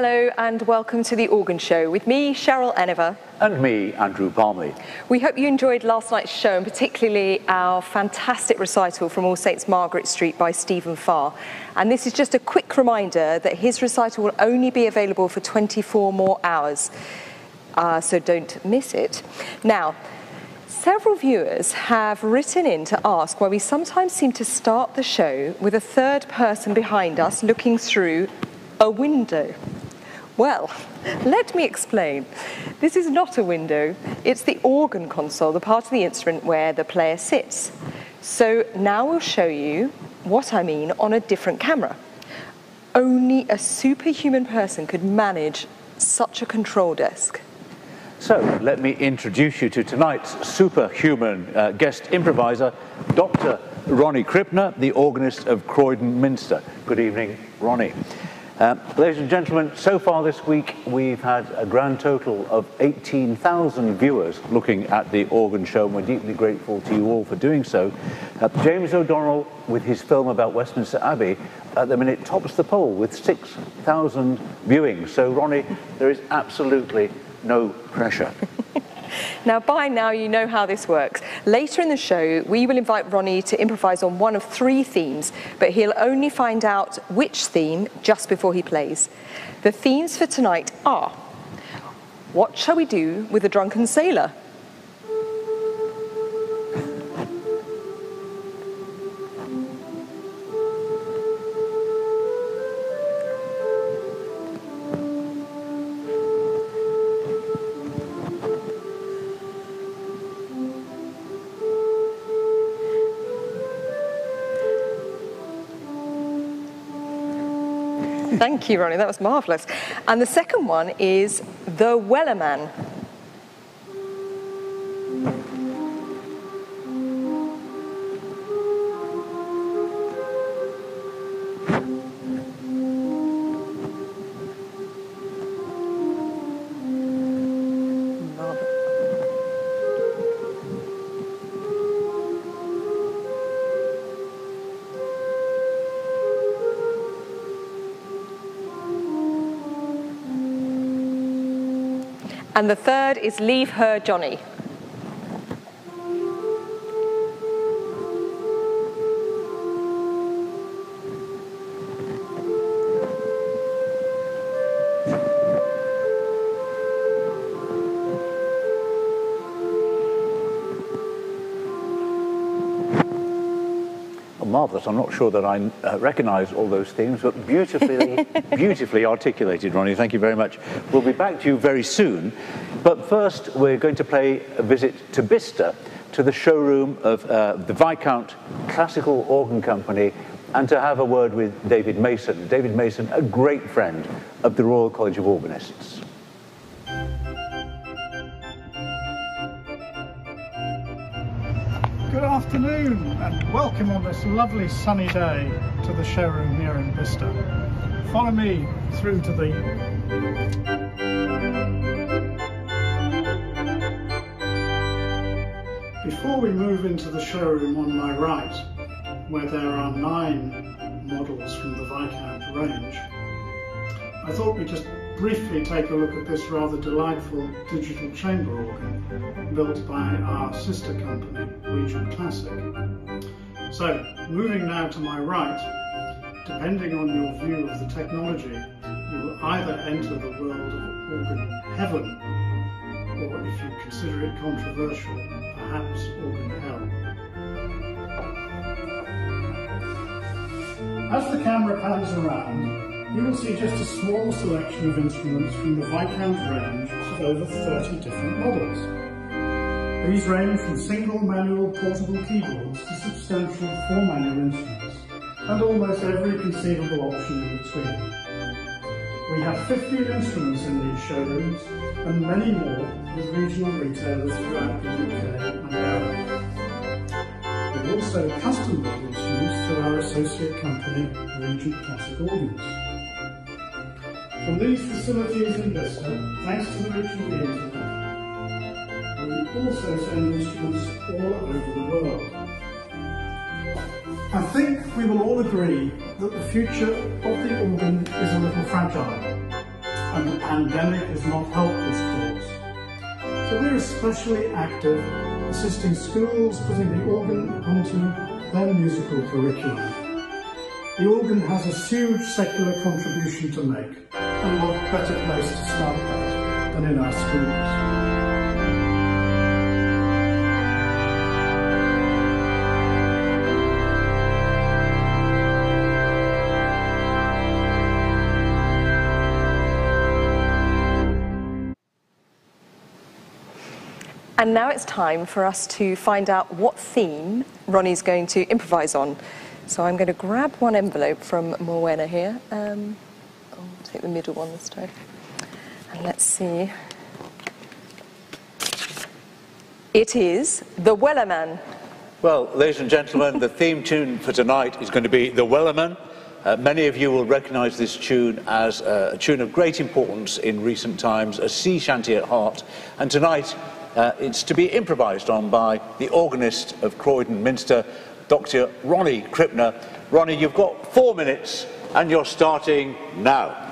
Hello and welcome to the Organ Show with me, Cheryl Eniver. And me, Andrew Palmy. We hope you enjoyed last night's show and particularly our fantastic recital from All Saints Margaret Street by Stephen Farr. And this is just a quick reminder that his recital will only be available for 24 more hours. Uh, so don't miss it. Now, Several viewers have written in to ask why we sometimes seem to start the show with a third person behind us looking through a window. Well, let me explain. This is not a window, it's the organ console, the part of the instrument where the player sits. So now we'll show you what I mean on a different camera. Only a superhuman person could manage such a control desk. So let me introduce you to tonight's superhuman uh, guest improviser, Dr. Ronny Krippner, the organist of Croydon Minster. Good evening, Ronny. Uh, ladies and gentlemen, so far this week we've had a grand total of 18,000 viewers looking at the organ show, and we're deeply grateful to you all for doing so. Uh, James O'Donnell, with his film about Westminster Abbey, at the minute tops the poll with 6,000 viewings. So, Ronny, there is absolutely no pressure. Now, by now, you know how this works. Later in the show, we will invite Ronny to improvise on one of three themes, but he'll only find out which theme just before he plays. The themes for tonight are What shall we do with a drunken sailor? Thank you, Ronny. That was marvellous. And the second one is The Wellerman. And the third is Leave Her Johnny. I'm not sure that I uh, recognise all those themes, but beautifully, beautifully articulated, Ronny. Thank you very much. We'll be back to you very soon. But first, we're going to play a visit to Bicester, to the showroom of uh, the Viscount Classical Organ Company, and to have a word with David Mason. David Mason, a great friend of the Royal College of Organists. Welcome on this lovely sunny day to the showroom here in Bicester. Follow me through to the Before we move into the showroom on my right, where there are nine models from the Viscount range, I thought we'd just briefly take a look at this rather delightful digital chamber organ built by our sister company, Regent Classic. So, moving now to my right, depending on your view of the technology, you will either enter the world of organ heaven, or if you consider it controversial, perhaps organ hell. As the camera pans around, you will see just a small selection of instruments from the Viscount range of over 30 different models. These range from single manual portable keyboards to substantial four manual instruments, and almost every conceivable option in between. We have 15 instruments in these showrooms, and many more with regional retailers throughout the UK and Ireland. We also custom build instruments through our associate company, Regent Classic Organs. From these facilities in Bicester, thanks to the reach of the internet, we also send instruments all over the world. I think we will all agree that the future of the organ is a little fragile. and the pandemic has not helped this cause. So we're especially active assisting schools putting the organ onto their musical curriculum. The organ has a huge secular contribution to make, and what better place to start that than in our schools. And now it's time for us to find out what theme Ronny's going to improvise on. So I'm going to grab one envelope from Morwenna here. Um, I'll take the middle one this time. And let's see. It is The Wellerman. Well, ladies and gentlemen, the theme tune for tonight is going to be The Wellerman. Uh, many of you will recognise this tune as a tune of great importance in recent times, a sea shanty at heart. And tonight, uh, it's to be improvised on by the organist of Croydon Minster, Dr. Ronny Krippner. Ronny, you've got four minutes and you're starting now.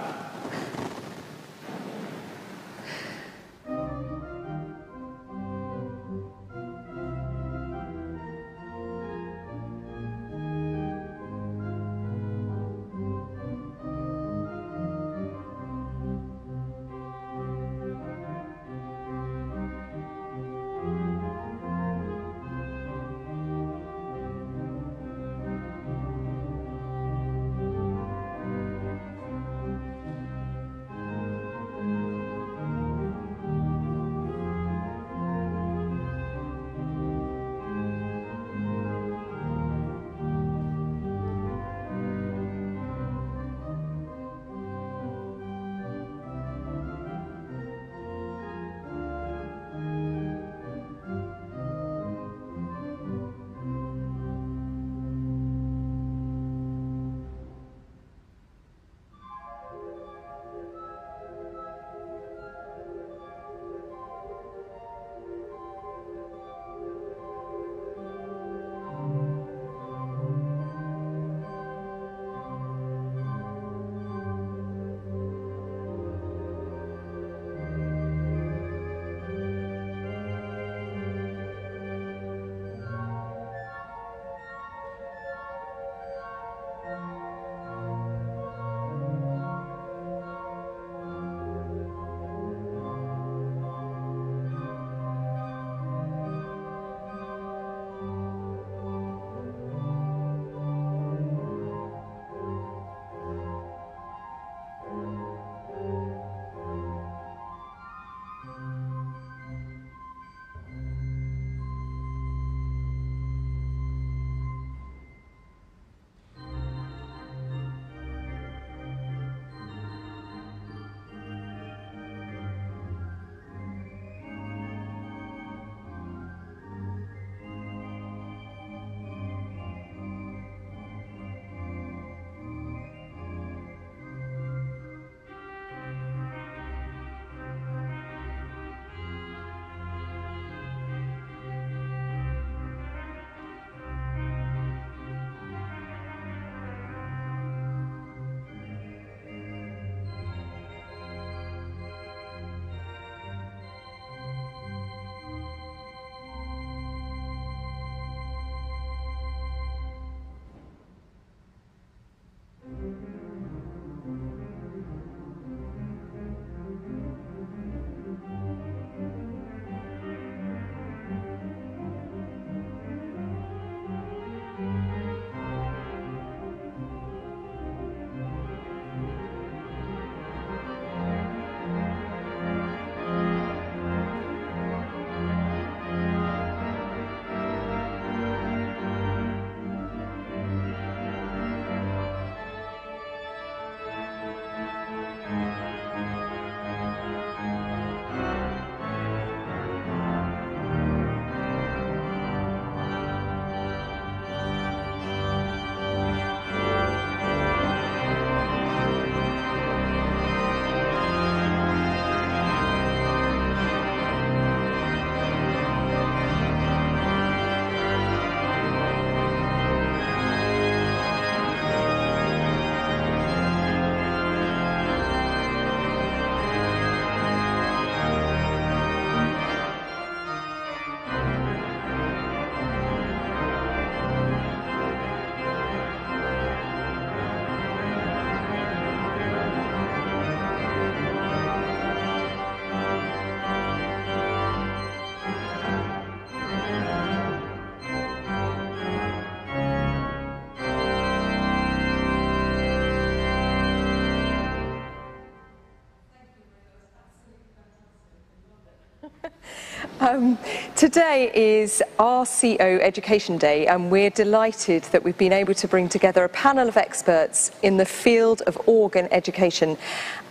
Today is RCO Education Day, and we're delighted that we've been able to bring together a panel of experts in the field of organ education.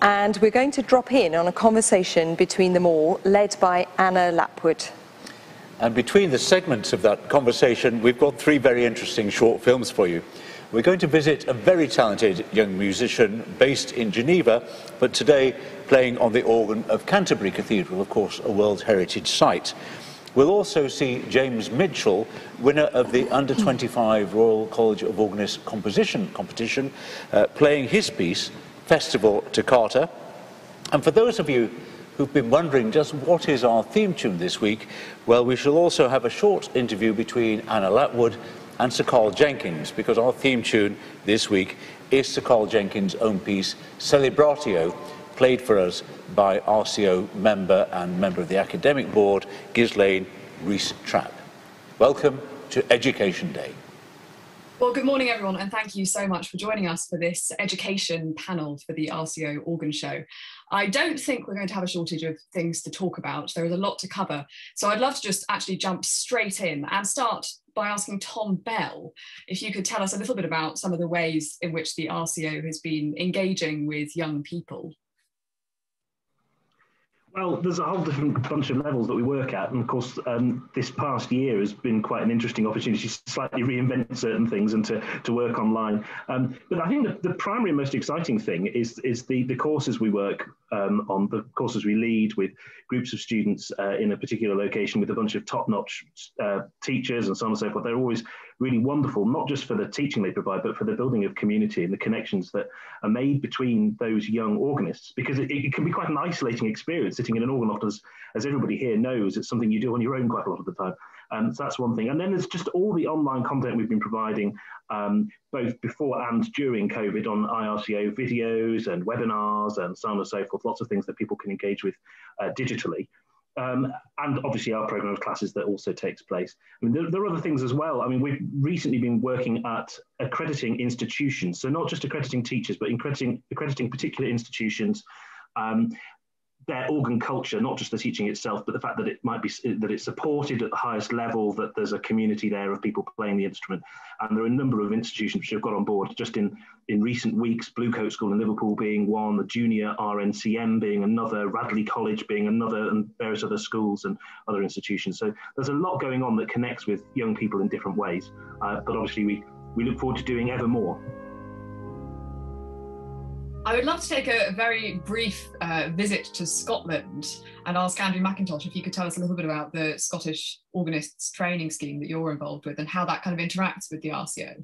And we're going to drop in on a conversation between them all, led by Anna Lapwood. And between the segments of that conversation, we've got three very interesting short films for you. We're going to visit a very talented young musician based in Geneva, but today playing on the organ of Canterbury Cathedral, of course, a World Heritage Site. We'll also see James Mitchell, winner of the Under 25 Royal College of Organists Composition Competition, uh, playing his piece, Festival Toccata. And for those of you who've been wondering just what is our theme tune this week, well, we shall also have a short interview between Anna Lapwood and Sir Karl Jenkins, because our theme tune this week is Sir Karl Jenkins' own piece, Celebratio, played for us by RCO member and member of the academic board, Ghislaine Rees Trapp. Welcome to Education Day. Well, good morning, everyone, and thank you so much for joining us for this education panel for the RCO Organ Show. I don't think we're going to have a shortage of things to talk about. There is a lot to cover. So I'd love to just actually jump straight in and start by asking Tom Bell if you could tell us a little bit about some of the ways in which the RCO has been engaging with young people. Well, there's a whole different bunch of levels that we work at, and of course, um, this past year has been quite an interesting opportunity to slightly reinvent certain things and to, to work online. Um, but I think the, the primary most exciting thing is is the the courses we work um, on, the courses we lead with groups of students uh, in a particular location with a bunch of top-notch uh, teachers and so on and so forth. They're always really wonderful, not just for the teaching they provide, but for the building of community and the connections that are made between those young organists, because it, it can be quite an isolating experience sitting in an organ loft, as, as everybody here knows, it's something you do on your own quite a lot of the time. Um, so that's one thing. And then there's just all the online content we've been providing, um, both before and during COVID, on iRCO videos and webinars and so on and so forth, lots of things that people can engage with uh, digitally. Um, and obviously our program of classes that also takes place. I mean, there, there, are other things as well. I mean, we've recently been working at accrediting institutions, so not just accrediting teachers, but accrediting, accrediting particular institutions um, their organ culture, not just the teaching itself, but the fact that it might be that it's supported at the highest level, that there's a community there of people playing the instrument. And there are a number of institutions which have got on board just in, in recent weeks, Blue Coat School in Liverpool being one, the junior RNCM being another, Radley College being another, and various other schools and other institutions. So there's a lot going on that connects with young people in different ways. Uh, but obviously we, we look forward to doing ever more. I would love to take a, very brief uh, visit to Scotland and ask Andrew McIntosh if you could tell us a little bit about the Scottish Organists Training Scheme that you're involved with and how that kind of interacts with the RCO.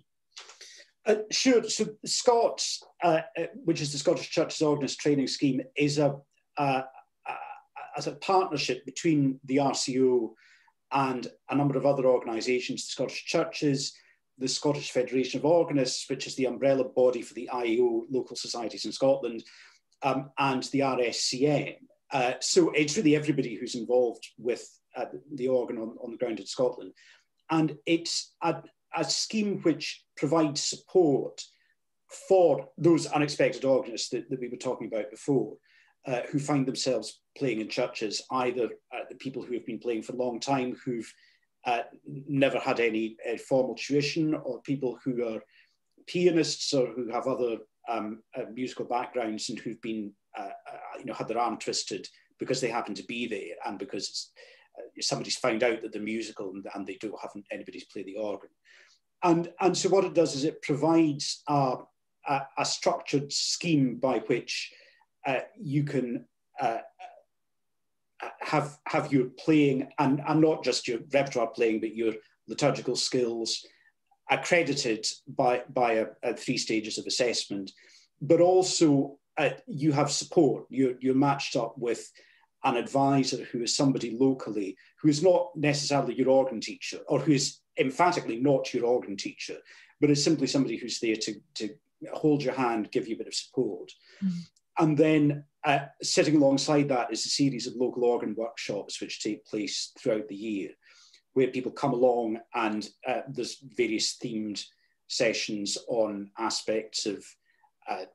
Uh, sure. So SCOT, uh, uh, which is the Scottish Churches Organist Training Scheme, is a, uh, as a partnership between the RCO and a number of other organisations, the Scottish Churches, the Scottish Federation of Organists, which is the umbrella body for the IAO local societies in Scotland, um, and the RSCM. Uh, so it's really everybody who's involved with uh, the organ on, on, the ground in Scotland. And it's a, a scheme which provides support for those unexpected organists that, that we were talking about before, uh, who find themselves playing in churches, either uh, the people who have been playing for a long time, who've uh, never had any uh, formal tuition, or people who are pianists or who have other um, uh, musical backgrounds and who've been, uh, uh, you know, had their arm twisted because they happen to be there and because uh, somebody's found out that they're musical and, and they don't have anybody's play the organ. And, and so what it does is it provides a, a, a structured scheme by which you can have have your playing and, and not just your repertoire playing, but your liturgical skills accredited by by a, a three stages of assessment, but also uh, you have support. You're you're matched up with an advisor who is somebody locally who is not necessarily your organ teacher or who is emphatically not your organ teacher, but is simply somebody who's there to, to hold your hand, give you a bit of support. Mm. And then uh, sitting alongside that is a series of local organ workshops which take place throughout the year, where people come along and uh, there's various themed sessions on aspects of uh,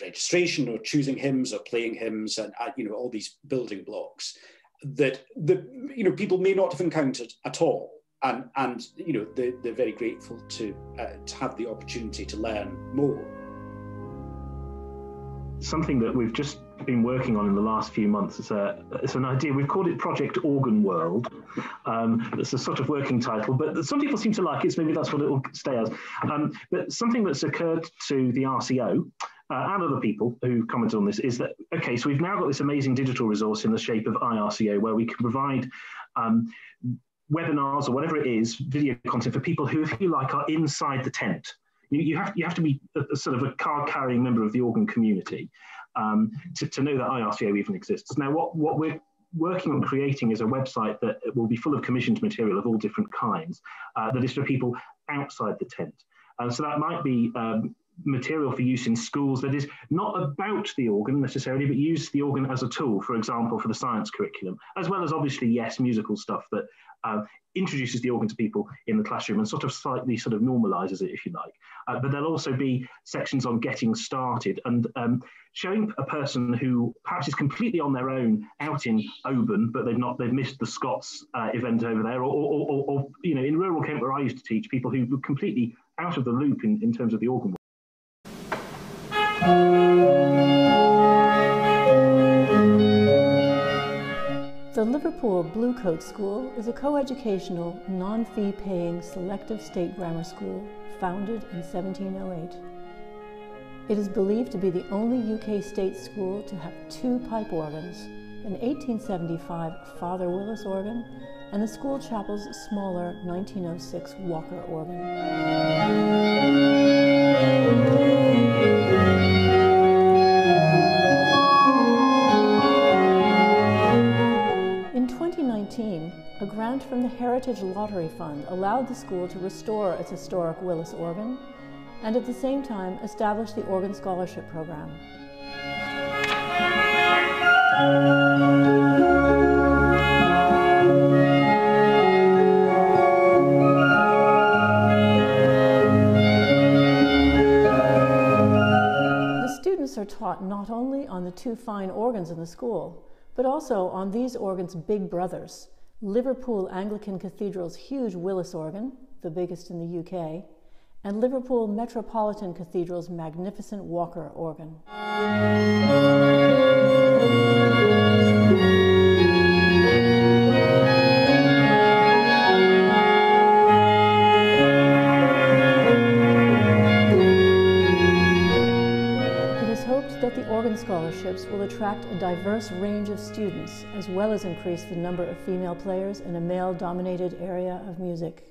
registration or choosing hymns or playing hymns and uh, you know all these building blocks. that the you know people may not have encountered at all, and and you know they're, they're very grateful to uh, to have the opportunity to learn more. Something that we've just been working on in the last few months. It's, a, it's an idea, we've called it Project Organ World. Um, it's a sort of working title, but some people seem to like it, so maybe that's what it will stay as. Um, but something that's occurred to the RCO uh, and other people who commented on this is that, okay, so we've now got this amazing digital resource in the shape of iRCO where we can provide um, webinars or whatever it is, video content for people who, if you like, are inside the tent. You, you, have, you have to be a, a sort of a card carrying member of the organ community um, to, to know that iRCO even exists. Now, what, what we're working on creating is a website that will be full of commissioned material of all different kinds uh, that is for people outside the tent. And so that might be um, material for use in schools that is not about the organ necessarily, but use the organ as a tool, for example, for the science curriculum, as well as obviously, yes, musical stuff that uh, introduces the organ to people in the classroom and sort of slightly sort of normalizes it, if you like. Uh, but there'll also be sections on getting started and um, showing a person who perhaps is completely on their own out in Oban, but they've not they've missed the Scots uh, event over there, or, or, or, or, you know in rural Kent where I used to teach, people who were completely out of the loop in, in terms of the organ. The Liverpool Bluecoat School is a coeducational, non-fee paying selective state grammar school founded in 1708. It is believed to be the only UK state school to have two pipe organs, an 1875 Father Willis organ and the school chapel's smaller 1906 Walker organ. A grant from the Heritage Lottery Fund allowed the school to restore its historic Willis organ and at the same time establish the Organ Scholarship Program. The students are taught not only on the two fine organs in the school, but also on these organs' big brothers Liverpool Anglican Cathedral's huge Willis organ, the biggest in the UK, and Liverpool Metropolitan Cathedral's magnificent Walker organ. Attract a diverse range of students as well as increase the number of female players in a male dominated area of music.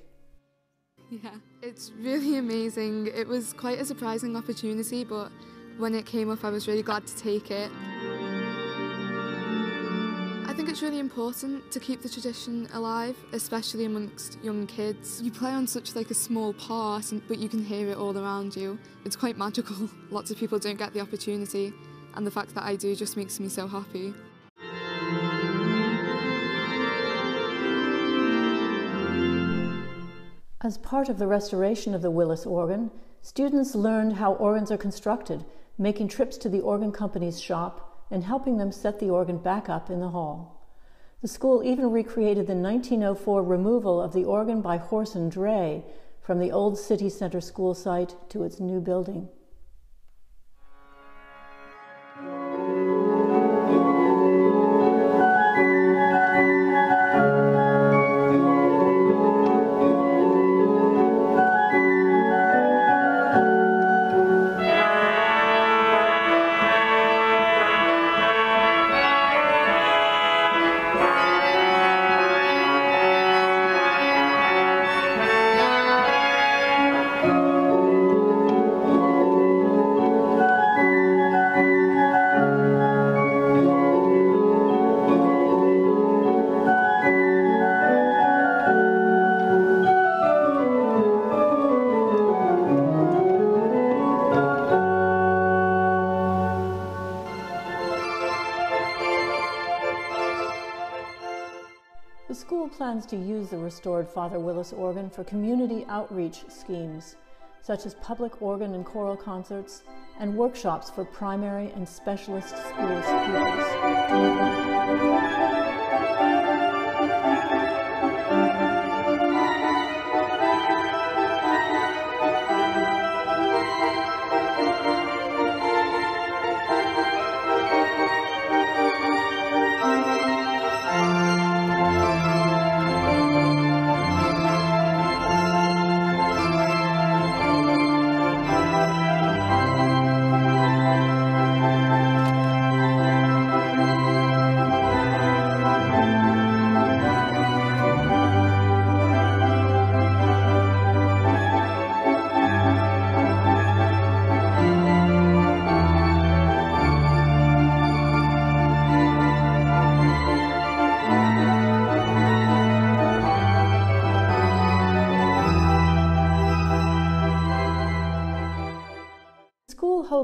Yeah, it's really amazing. It was quite a surprising opportunity, but when it came up, I was really glad to take it. I think it's really important to keep the tradition alive, especially amongst young kids. You play on such like a small part, but you can hear it all around you. It's quite magical. Lots of people don't get the opportunity, and the fact that I do just makes me so happy. As part of the restoration of the Willis organ, students learned how organs are constructed, making trips to the organ company's shop and helping them set the organ back up in the hall. The school even recreated the 1904 removal of the organ by horse and dray from the old city center school site to its new building. Plans to use the restored Father Willis organ for community outreach schemes, such as public organ and choral concerts and workshops for primary and specialist school.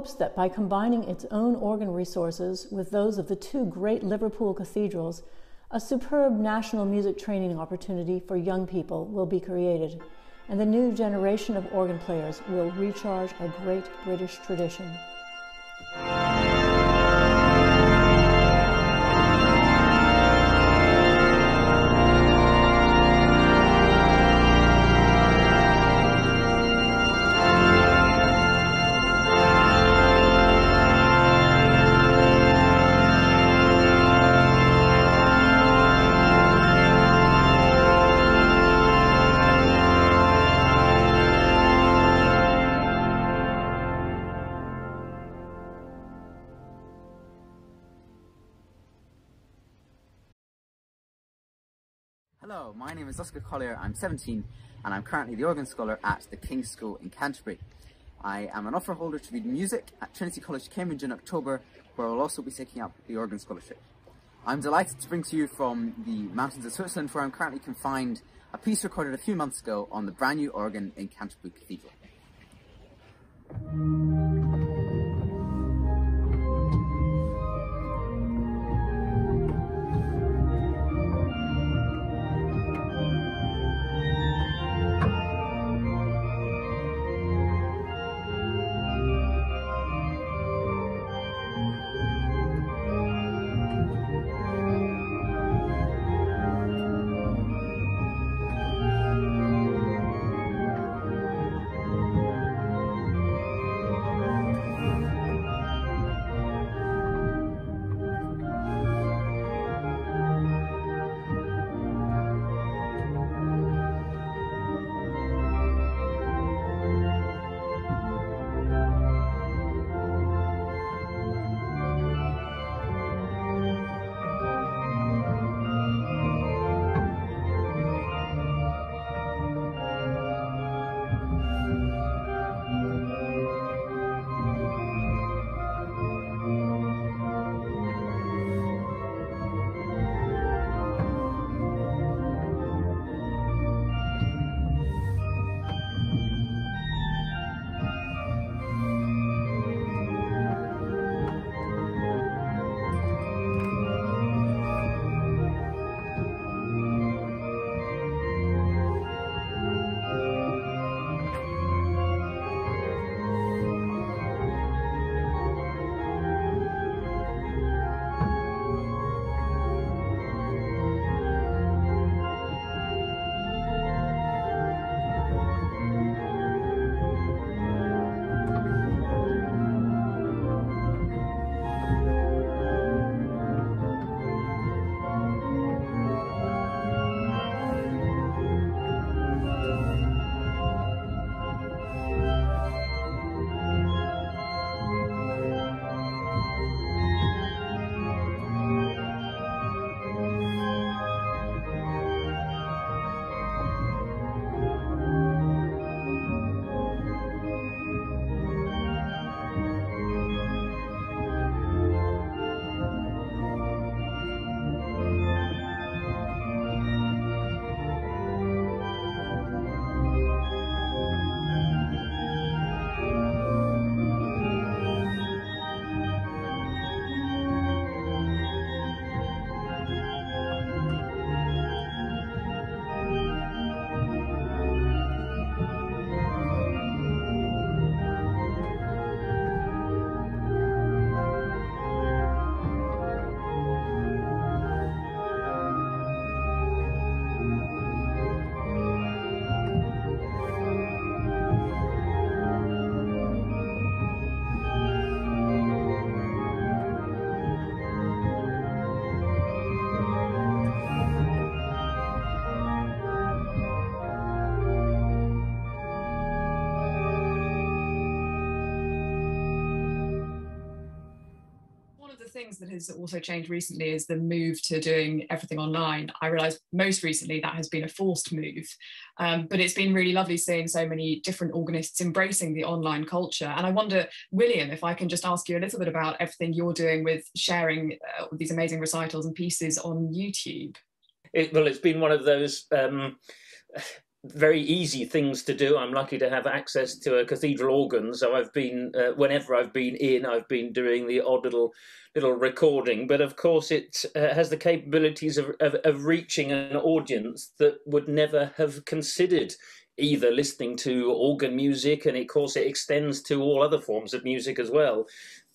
Hopes that by combining its own organ resources with those of the two great Liverpool cathedrals, a superb national music training opportunity for young people will be created, and the new generation of organ players will recharge a great British tradition. Name is Oscar Collier, I'm 17 and I'm currently the organ scholar at the King's School in Canterbury. I am an offer holder to read music at Trinity College Cambridge in October where I'll also be taking up the organ scholarship. I'm delighted to bring to you from the mountains of Switzerland where I'm currently confined a piece recorded a few months ago on the brand new organ in Canterbury Cathedral. Has also changed recently is the move to doing everything online. I realise most recently that has been a forced move, um, but it's been really lovely seeing so many different organists embracing the online culture. And I wonder, William, if I can just ask you a little bit about everything you're doing with sharing uh, these amazing recitals and pieces on YouTube. It, well, it's been one of those. Um, very easy things to do. I'm lucky to have access to a cathedral organ, so I've been uh, whenever I've been in, I've been doing the odd little little recording. But of course, it uh, has the capabilities of, of, of reaching an audience that would never have considered either listening to organ music, and of course, it extends to all other forms of music as well.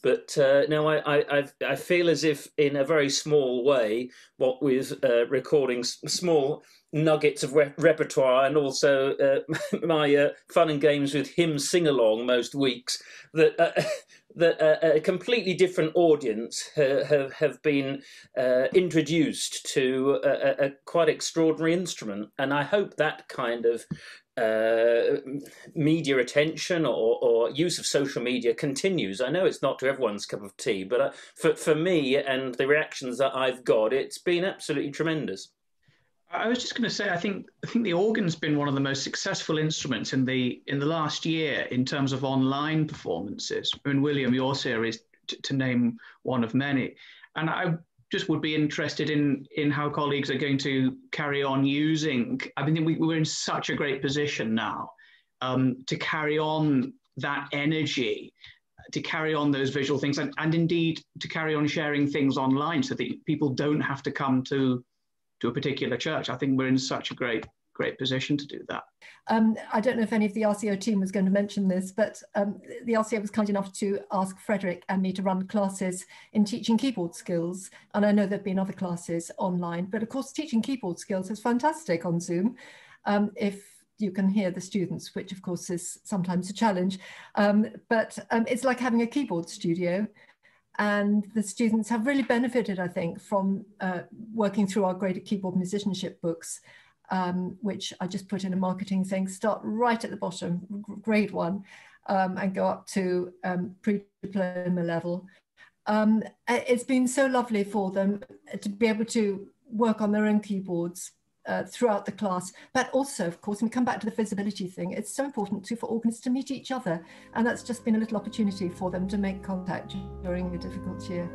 But uh, now I, I, I feel as if, in a very small way, what with uh, recording small nuggets of re- repertoire and also uh, my uh, fun and games with hymn sing along most weeks that uh, that uh, a completely different audience have have been uh, introduced to a, a, quite extraordinary instrument, and I hope that kind of uh, media attention or, or, use of social media continues. I know it's not to everyone's cup of tea, but for for me and the reactions that I've got, it's been absolutely tremendous. I was just going to say, I think I think the organ's been one of the most successful instruments in the in the last year in terms of online performances. I mean, William, your series, t- to name one of many, and I just would be interested in in how colleagues are going to carry on using. I mean, we, we're in such a great position now um, to carry on that energy to carry on those visual things and, and indeed to carry on sharing things online so that people don't have to come to to a particular church. I think we're in such a great great position to do that. Um, I don't know if any of the RCO team was going to mention this, but um, the RCO was kind enough to ask Frederick and me to run classes in teaching keyboard skills. And I know there have been other classes online, but of course, teaching keyboard skills is fantastic on Zoom. Um, if you can hear the students, which of course is sometimes a challenge, um, but um, it's like having a keyboard studio and the students have really benefited, I think, from uh, working through our graded keyboard musicianship books, um, which I just put in a marketing thing, start right at the bottom, grade one, um, and go up to um, pre-diploma level. Um, it's been so lovely for them to be able to work on their own keyboards uh, throughout the class. But also, of course, when we come back to the visibility thing, it's so important too for organists to meet each other. And that's just been a little opportunity for them to make contact during a difficult year.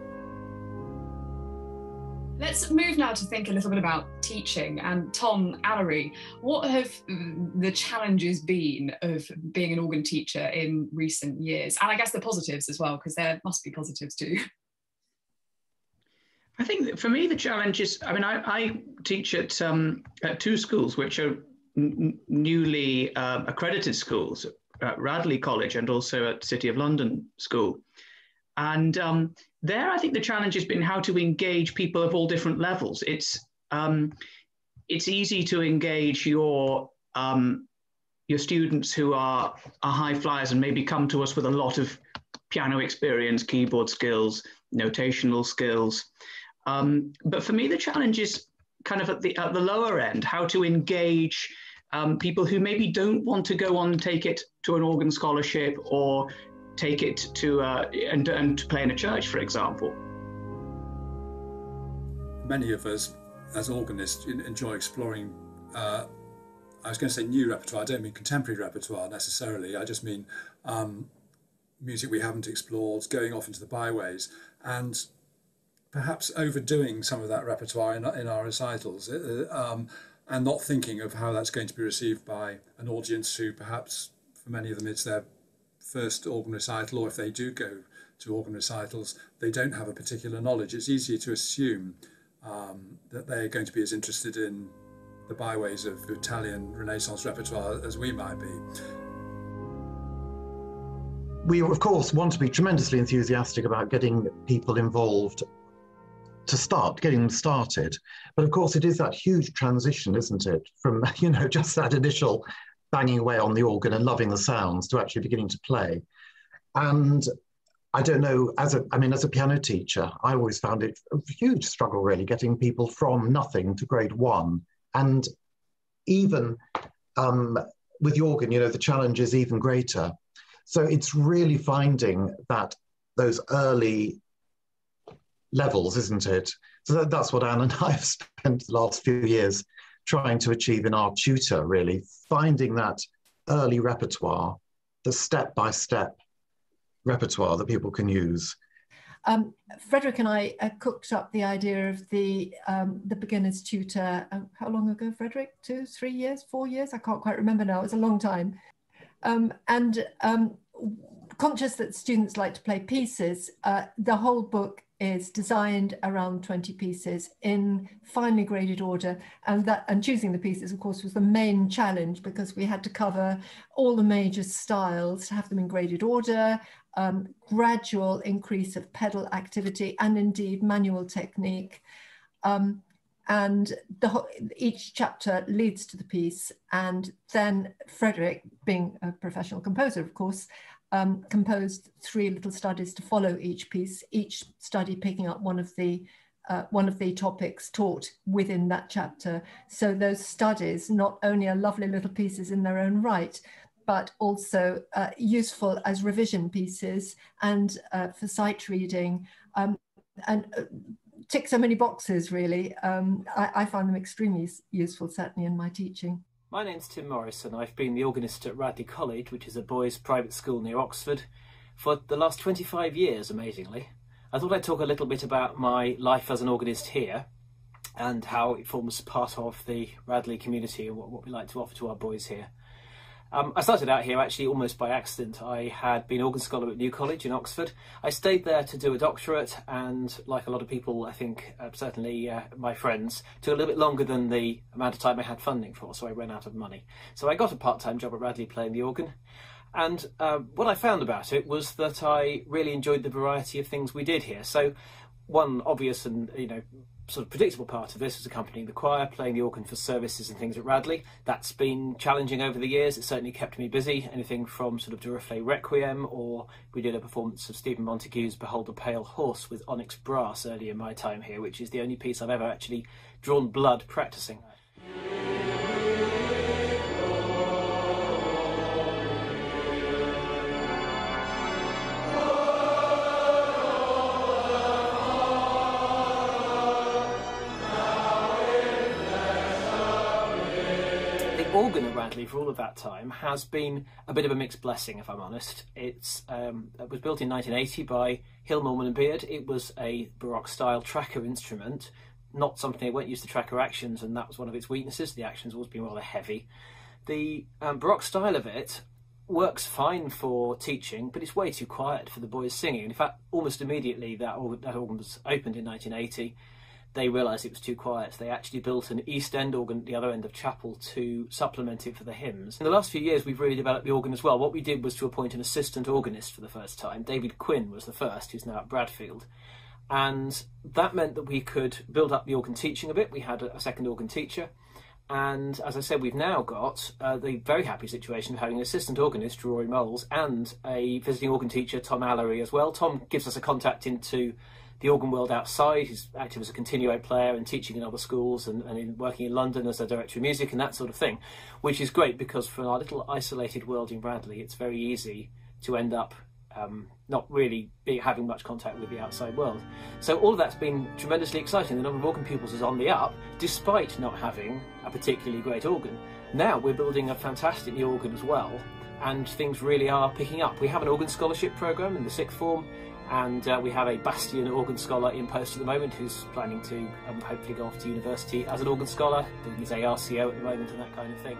Let's move now to think a little bit about teaching. And Tom Allery, what have the challenges been of being an organ teacher in recent years? And I guess the positives as well, because there must be positives too. I think for me, the challenge is I mean, I, I teach at, um, at two schools, which are n- newly uh, accredited schools at Radley College and also at City of London School. And um, there, I think the challenge has been how to engage people of all different levels. It's um, it's easy to engage your um, your students who are, are high flyers and maybe come to us with a lot of piano experience, keyboard skills, notational skills. Um, but for me, the challenge is kind of at the at the lower end, how to engage um, people who maybe don't want to go on and take it to an organ scholarship or take it to uh, and, and to play in a church, for example. Many of us, as organists, enjoy exploring. Uh, I was going to say new repertoire. I don't mean contemporary repertoire necessarily. I just mean um, music we haven't explored, going off into the byways, and perhaps overdoing some of that repertoire in, in our recitals uh, um, and not thinking of how that's going to be received by an audience who perhaps for many of them it's their first organ recital or if they do go to organ recitals they don't have a particular knowledge. It's easier to assume um, that they're going to be as interested in the byways of Italian Renaissance repertoire as we might be. We of course want to be tremendously enthusiastic about getting people involved to start getting them started. But of course, it is that huge transition, isn't it, from you know just that initial banging away on the organ and loving the sounds to actually beginning to play. And I don't know, as a I mean, as a piano teacher, I always found it a huge struggle really getting people from nothing to grade one, and even um, with the organ, you know, the challenge is even greater. So it's really finding that those early levels, isn't it? So that, that's what Anne and I have spent the last few years trying to achieve in our tutor, really, finding that early repertoire, the step by step repertoire that people can use. Um, Frederick and I uh, cooked up the idea of the um, the beginner's tutor. Uh, how long ago, Frederick? Two, three years, four years? I can't quite remember now. It's a long time. Um, and um, conscious that students like to play pieces, uh, the whole book is designed around 20 pieces in finely graded order. And that and choosing the pieces of course was the main challenge because we had to cover all the major styles to have them in graded order um, gradual increase of pedal activity and indeed manual technique. Um, and the, each chapter leads to the piece. And then frederick being a professional composer of course um, composed three little studies to follow each piece, each study picking up one of the uh, one of the topics taught within that chapter. So those studies not only are lovely little pieces in their own right, but also uh, useful as revision pieces and uh, for sight reading um, and uh, tick so many boxes really. Um, I, I find them extremely useful, certainly in my teaching. My name's Tim Morrison. I've been the organist at Radley College, which is a boys' private school near Oxford, for the last 25 years, amazingly. I thought I'd talk a little bit about my life as an organist here and how it forms part of the Radley community and what, what we like to offer to our boys here. Um, I started out here actually almost by accident. I had been organ scholar at New College in Oxford. I stayed there to do a doctorate, and like a lot of people, I think, uh, certainly uh, my friends, took a little bit longer than the amount of time I had funding for, so I ran out of money. So I got a part time job at Radley playing the organ. And uh, what I found about it was that I really enjoyed the variety of things we did here. So, one obvious and you know sort of predictable part of this was accompanying the choir, playing the organ for services and things at Radley. That's been challenging over the years. It certainly kept me busy. Anything from sort of Duruflé Requiem, or we did a performance of Stephen Montague's Behold a Pale Horse with Onyx Brass early in my time here, which is the only piece I've ever actually drawn blood practicing. Radley for all of that time has been a bit of a mixed blessing, if I'm honest. It's um, it was built in 1980 by Hill Norman and Beard. It was a Baroque style tracker instrument, not something they went used to tracker actions, and that was one of its weaknesses. The actions always been rather heavy. The um, Baroque style of it works fine for teaching, but it's way too quiet for the boys singing. In fact, almost immediately that that organ was opened in 1980 they realised it was too quiet. They actually built an East End organ at the other end of chapel to supplement it for the hymns. In the last few years, we've really developed the organ as well. What we did was to appoint an assistant organist for the first time. David Quinn was the first, who's now at Bradfield. And that meant that we could build up the organ teaching a bit. We had a second organ teacher. And as I said, we've now got uh, the very happy situation of having an assistant organist, Rory Moles, and a visiting organ teacher, Tom Allery, as well. Tom gives us a contact into the organ world outside. He's active as a continuo player and teaching in other schools and, and in, working in London as a director of music and that sort of thing, which is great because for our little isolated world in Radley, it's very easy to end up um, not really be, having much contact with the outside world. So all of that's been tremendously exciting. The number of organ pupils is on the up, despite not having a particularly great organ. Now we're building a fantastic new organ as well, and things really are picking up. We have an organ scholarship program in the sixth form and uh, we have a Bastion organ scholar in post at the moment who's planning to um, hopefully go off to university as an organ scholar, doing his ARCO at the moment and that kind of thing.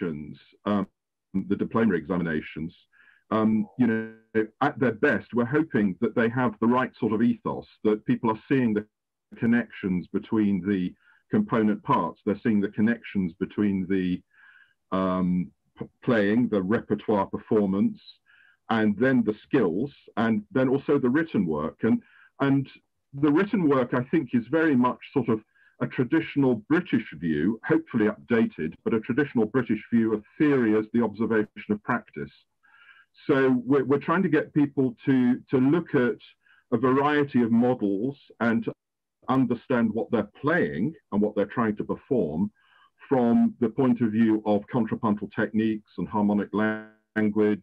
Examinations, um, the diploma examinations, um, you know, at their best, we're hoping that they have the right sort of ethos, that people are seeing the connections between the component parts. They're seeing the connections between the um, playing, the repertoire performance, and then the skills, and then also the written work. And, and the written work, I think, is very much sort of a traditional British view, hopefully updated, but a traditional British view of theory as the observation of practice. So we're, we're trying to get people to, to look at a variety of models and to understand what they're playing and what they're trying to perform from the point of view of contrapuntal techniques and harmonic language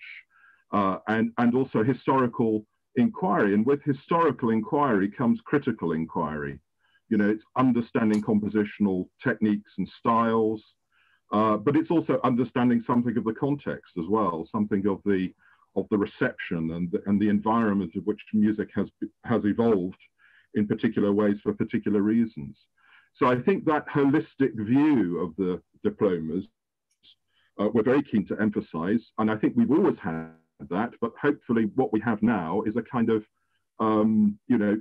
uh, and, and also historical inquiry. And with historical inquiry comes critical inquiry. You know, it's understanding compositional techniques and styles, uh, but it's also understanding something of the context as well, something of the of the reception and the, and the environment of which music has has evolved in particular ways for particular reasons. So I think that holistic view of the diplomas uh, we're very keen to emphasize, and I think we've always had that, but hopefully what we have now is a kind of, um, you know,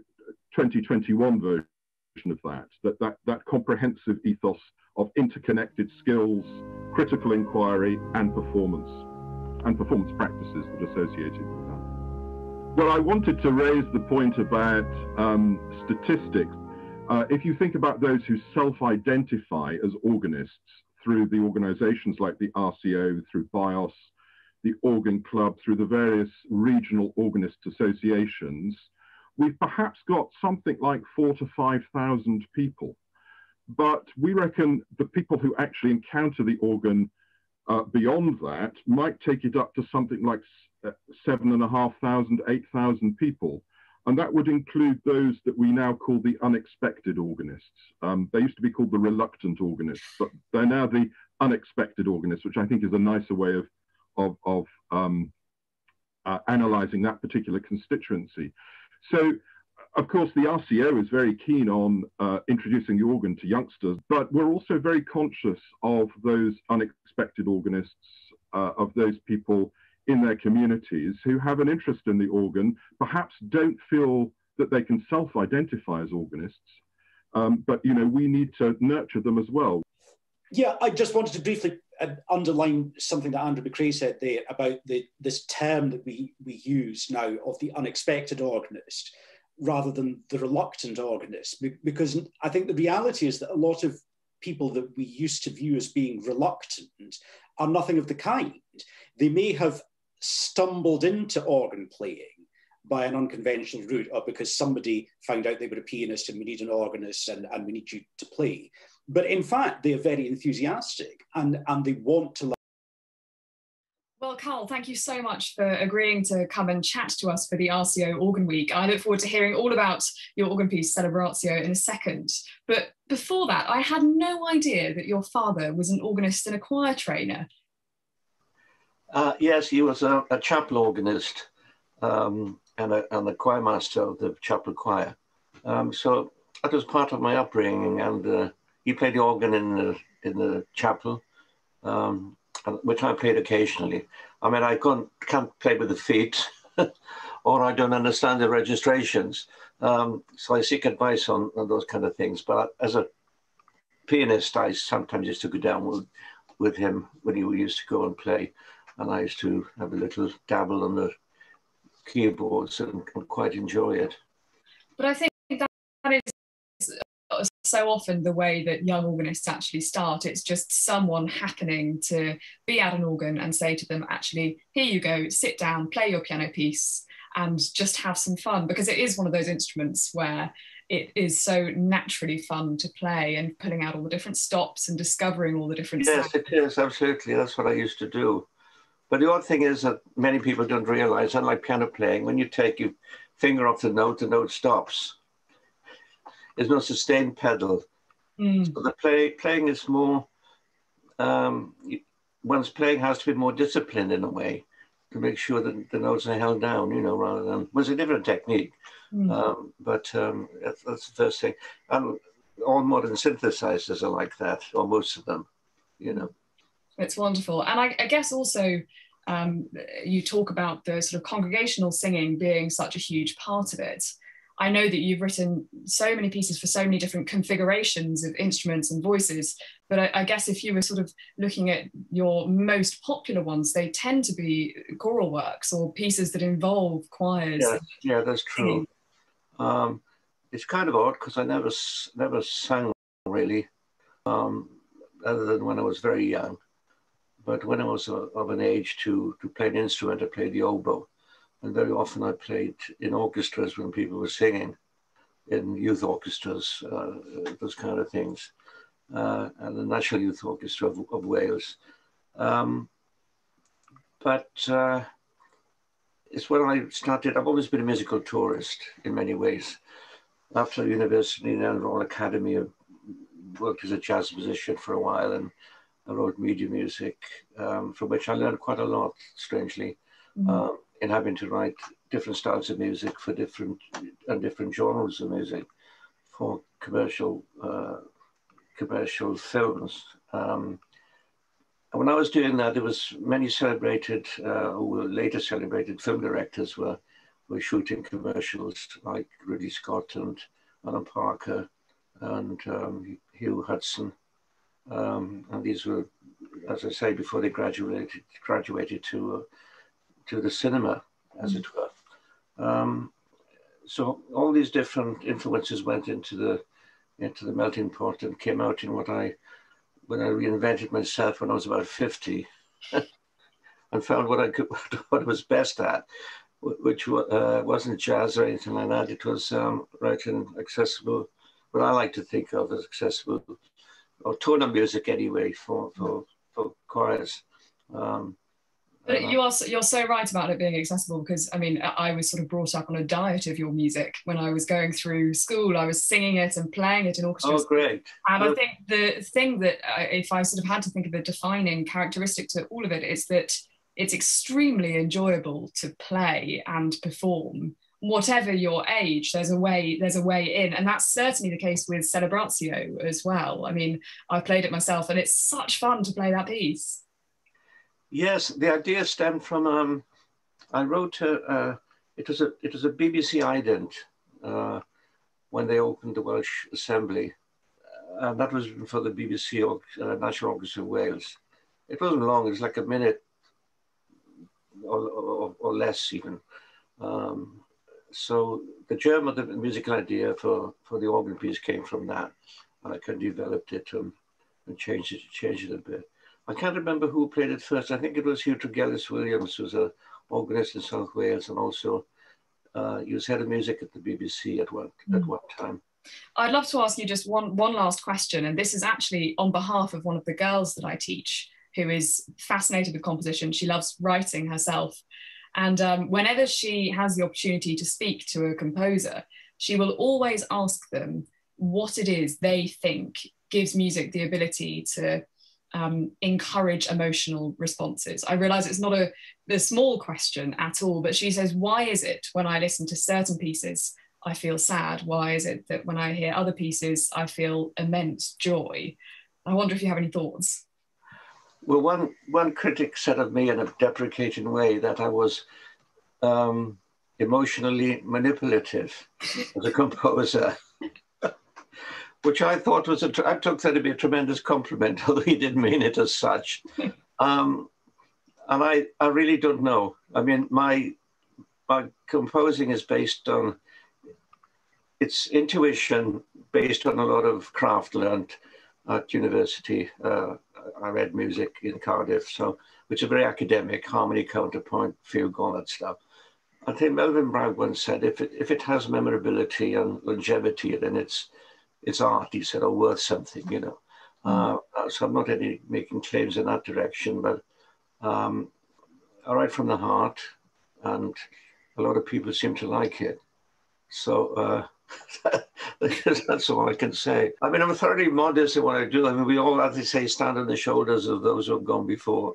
2021 version of that, that, that, that comprehensive ethos of interconnected skills, critical inquiry, and performance, and performance practices that are associated with that. Well, I wanted to raise the point about um, statistics. Uh, if you think about those who self-identify as organists through the organizations like the RCO, through BIOS, the Organ Club, through the various regional organist associations, we've perhaps got something like four to 5,000 people. But we reckon the people who actually encounter the organ uh, beyond that might take it up to something like seven and a half thousand, eight thousand people. And that would include those that we now call the unexpected organists. Um, they used to be called the reluctant organists, but they're now the unexpected organists, which I think is a nicer way of, of, of um, uh, analyzing that particular constituency. So, of course, the RCO is very keen on uh, introducing the organ to youngsters, but we're also very conscious of those unexpected organists, uh, of those people in their communities who have an interest in the organ, perhaps don't feel that they can self-identify as organists, um, but you know we need to nurture them as well. Yeah, I just wanted to briefly underline something that Andrew McCrea said there about the, this term that we, we use now of the unexpected organist rather than the reluctant organist, because I think the reality is that a lot of people that we used to view as being reluctant are nothing of the kind. They may have stumbled into organ playing by an unconventional route or because somebody found out they were a pianist and we need an organist and, and we need you to play. But in fact, they are very enthusiastic and, and they want to learn. well, Karl, thank you so much for agreeing to come and chat to us for the RCO Organ Week. I look forward to hearing all about your organ piece, Celebratio, in a second. But before that, I had no idea that your father was an organist and a choir trainer. Uh, yes, he was a, a chapel organist um, and, a, and the choir master of the chapel choir. Um, so that was part of my upbringing, and uh, he played the organ in the, in the chapel, um, which I played occasionally. I mean, I can't, can't play with the feet, or I don't understand the registrations. Um, so I seek advice on, on those kind of things. But as a pianist, I sometimes used to go down with, with him when he used to go and play and I used to have a little dabble on the keyboards and, and quite enjoy it. But I think so often the way that young organists actually start. It's just someone happening to be at an organ and say to them, actually, here you go, sit down, play your piano piece, and just have some fun. Because it is one of those instruments where it is so naturally fun to play and pulling out all the different stops and discovering all the different yes sounds. it is absolutely that's what i used to do but the odd thing is that many people don't realize, unlike piano playing, when you take your finger off the note, the note stops. There's no sustained pedal. Mm. So the play, playing is more, um, one's playing has to be more disciplined in a way to make sure that the notes are held down, you know, rather than, it's a different technique. Mm. Um, but um, that's, that's, the first thing. And all modern synthesizers are like that, or most of them. you know. It's wonderful. And I, I guess also um, you talk about the sort of congregational singing being such a huge part of it. I know that you've written so many pieces for so many different configurations of instruments and voices, but I, I, guess if you were sort of looking at your most popular ones, they tend to be choral works or pieces that involve choirs. Yeah, yeah that's true. Um, it's kind of odd because I never never sang really, um, other than when I was very young. But when I was uh, of an age to to play an instrument, I played the oboe and very often I played in orchestras when people were singing, in youth orchestras, uh, those kind of things, uh, and the National Youth Orchestra of, of Wales. Um, but uh, it's when I started, I've always been a musical tourist in many ways. After university and Royal Academy, I worked as a jazz musician for a while and I wrote media music, um, from which I learned quite a lot, strangely. Mm -hmm in having to write different styles of music for different and different genres of music for commercial uh, commercial films. Um, when I was doing that, there was many celebrated, uh, or later celebrated film directors were were shooting commercials like Ridley Scott and Alan Parker and um, Hugh Hudson. Um, and these were, as I say, before they graduated graduated to uh, to the cinema, as it were. Um, so all these different influences went into the into the melting pot and came out in what I when I reinvented myself when I was about 50 and found what I could what I was best at, which uh, wasn't jazz or anything like that. It was um, writing accessible, what I like to think of as accessible or tone of music anyway for for, for choirs. Um, but you are you're so right about it being accessible because I mean I was sort of brought up on a diet of your music when I was going through school. I was singing it and playing it in orchestras. Oh, great! And I think the thing that I, if I sort of had to think of a defining characteristic to all of it is that it's extremely enjoyable to play and perform whatever your age there's a way there's a way in and that's certainly the case with celebratio as well i mean i played it myself and it's such fun to play that piece Yes, the idea stemmed from. Um, I wrote a. Uh, it was a. It was a BBC ident uh, when they opened the Welsh Assembly, uh, and that was for the BBC or, uh, National Orchestra of Wales. It wasn't long. It was like a minute or, or, or less even. Um, so the germ of the musical idea for, for the organ piece came from that, and I kind of developed it and, and changed it, changed it a bit. I can't remember who played it first. I think it was Huw Tregelles Williams, who's a organist in South Wales, and also uh, he was head of music at the BBC at one mm. at one time. I'd love to ask you just one one last question, and this is actually on behalf of one of the girls that I teach, who is fascinated with composition. She loves writing herself, and um, whenever she has the opportunity to speak to a composer, she will always ask them what it is they think gives music the ability to um, encourage emotional responses. I realize it's not a, a small question at all, but she says, Why is it when I listen to certain pieces, I feel sad? Why is it that when I hear other pieces, I feel immense joy? I wonder if you have any thoughts. Well, one, one critic said of me in a deprecating way that I was um, emotionally manipulative as a composer which I thought was a, I took that to be a tremendous compliment, although he didn't mean it as such. Um, and I, I really don't know. I mean, my, my composing is based on, it's intuition based on a lot of craft learned at university. Uh, I read music in Cardiff, so which is very academic, harmony, counterpoint, fugue, all that stuff. I think Melvyn Bragg once said, if it, if it has memorability and longevity, then it's it's art, he said, or worth something, you know. Uh, uh, so I'm not any making claims in that direction, but um, I write from the heart, and a lot of people seem to like it. So uh, that's all I can say. I mean, I'm thoroughly modest in what I do. I mean, we all, as they say, stand on the shoulders of those who have gone before,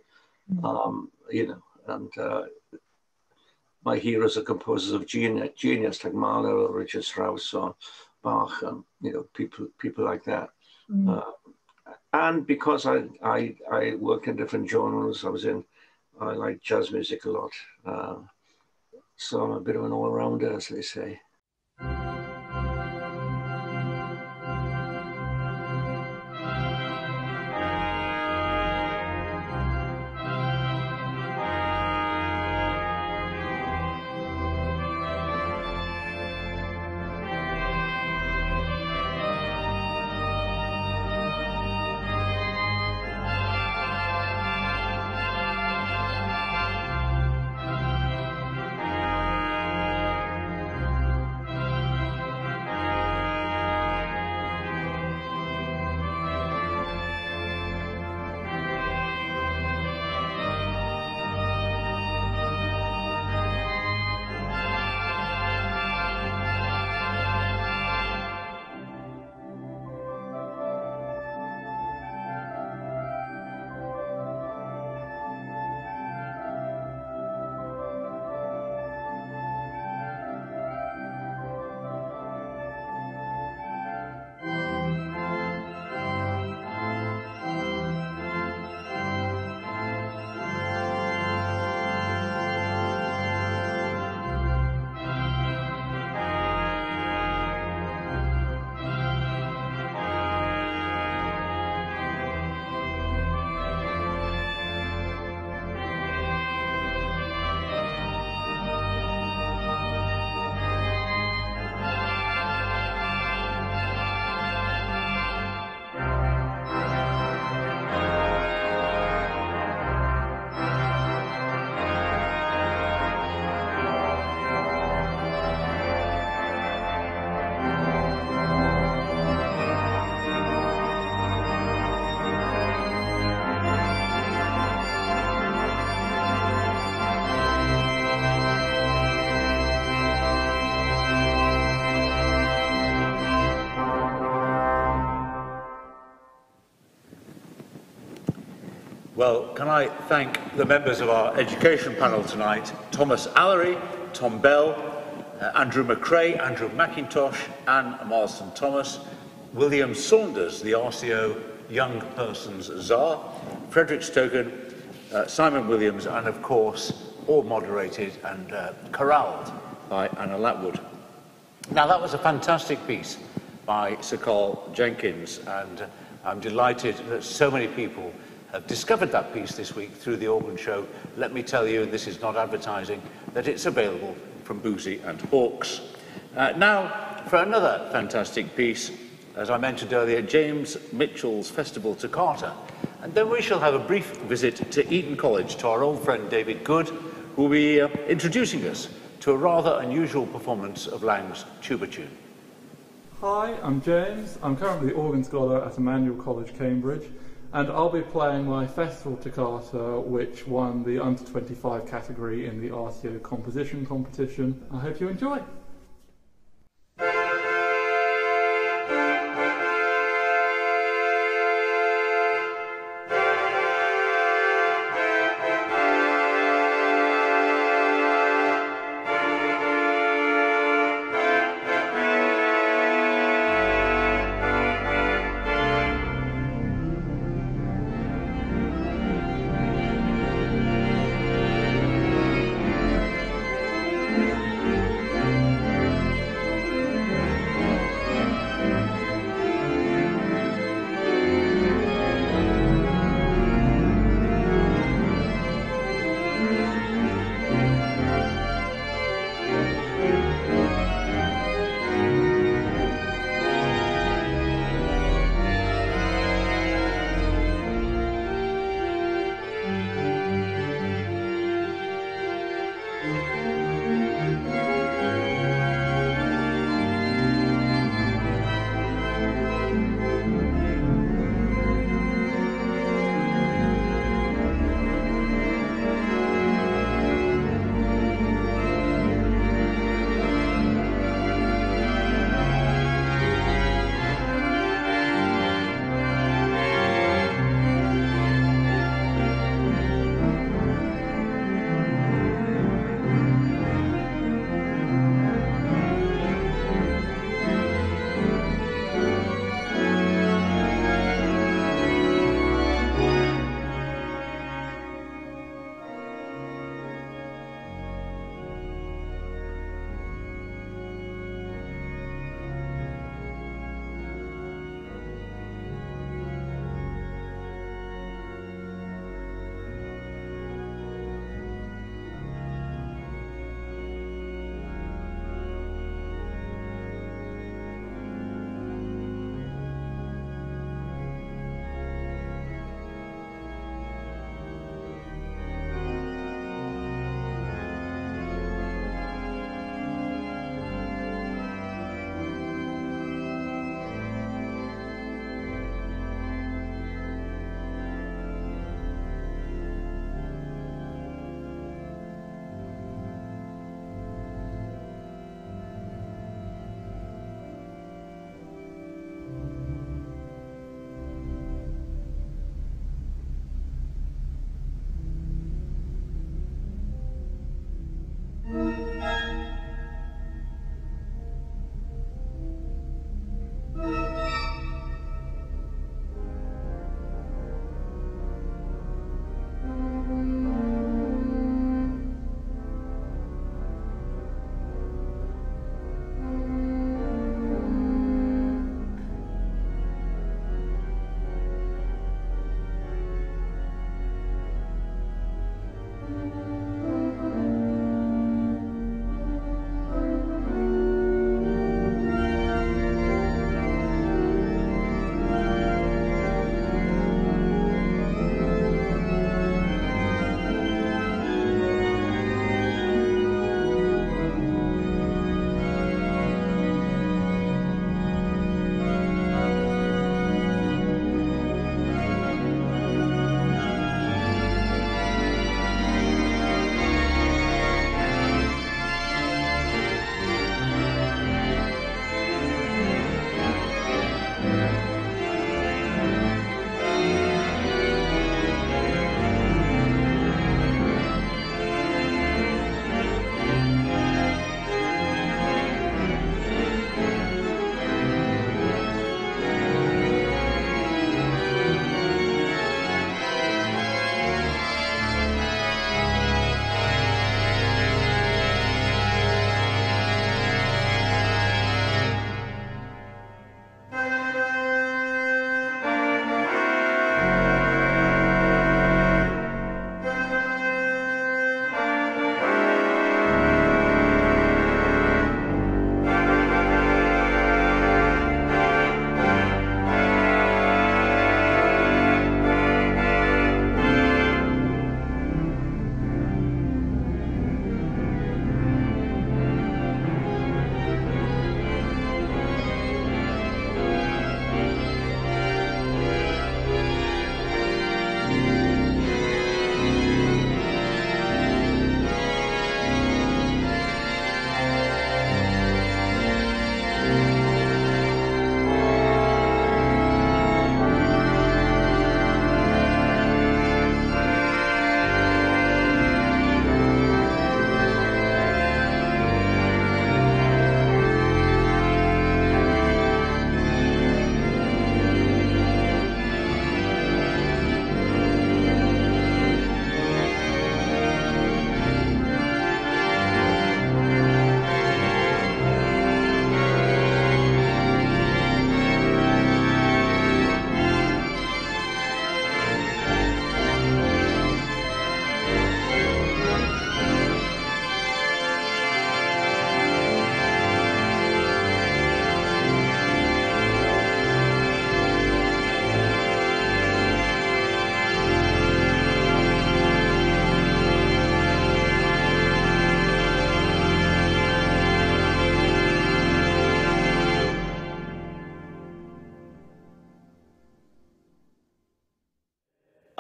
mm. um, you know, and uh, my heroes are composers of genius, genius like Mahler or Richard Strauss or Bach and you know people people like that. Mm. Uh, and because I, I, I work in different genres, I was in, I like jazz music a lot. Uh, so I'm a bit of an all-rounder, as they say. Well, can I thank the members of our education panel tonight, Thomas Allery, Tom Bell, uh, Andrew McCrea, Andrew McIntosh, Anne Marsden Thomas, William Saunders, the RCO Young Persons Czar, Frederick Stocken, uh, Simon Williams, and of course, all moderated and uh, choralled by Anna Lapwood. Now, that was a fantastic piece by Sir Karl Jenkins, and I'm delighted that so many people have discovered that piece this week through the organ show. Let me tell you, and this is not advertising, that it's available from Boosey and Hawkes. Uh, now, for another fantastic piece, as I mentioned earlier, James Mitchell's Festival Toccata. And then we shall have a brief visit to Eton College to our old friend David Goode, who will be uh, introducing us to a rather unusual performance of Lang's tuba tune. Hi, I'm James. I'm currently organ scholar at Emmanuel College, Cambridge, and I'll be playing my festival toccata, which won the under 25 category in the RCO composition competition. I hope you enjoy.